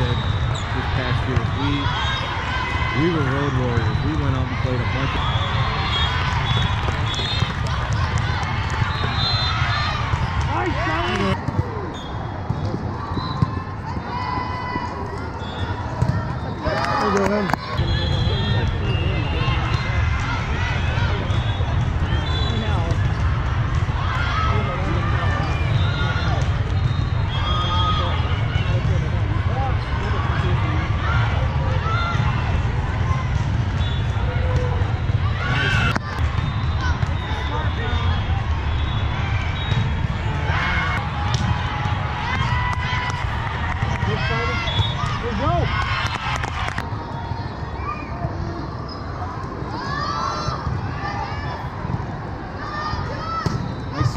did this past year. We we were road warriors. We went out and played a bunch of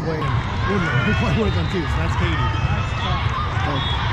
Woodland. We play Woodland too, so that's Katie. Nice